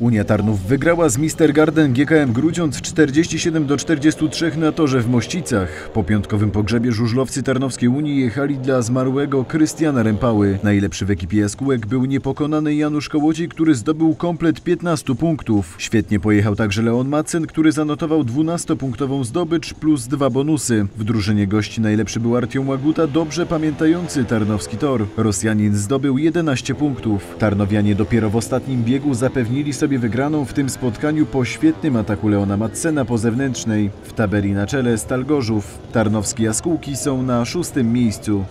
Unia Tarnów wygrała z Mister Garden GKM Grudziądz 47 do 43 na torze w Mościcach. Po piątkowym pogrzebie żużlowcy Tarnowskiej Unii jechali dla zmarłego Krystiana Rempały. Najlepszy w ekipie jaskółek był niepokonany Janusz Kołodziej, który zdobył komplet 15 punktów. Świetnie pojechał także Leon Macen, który zanotował 12-punktową zdobycz plus dwa bonusy. W drużynie gości najlepszy był Artiom Łaguta, dobrze pamiętający tarnowski tor. Rosjanin zdobył 11 punktów. Tarnowianie dopiero w ostatnim biegu zapewnili sobie wygraną w tym spotkaniu po świetnym ataku Leona Matsena po zewnętrznej. W tabeli na czele Stal Gorzów. Tarnowskie jaskółki są na szóstym miejscu.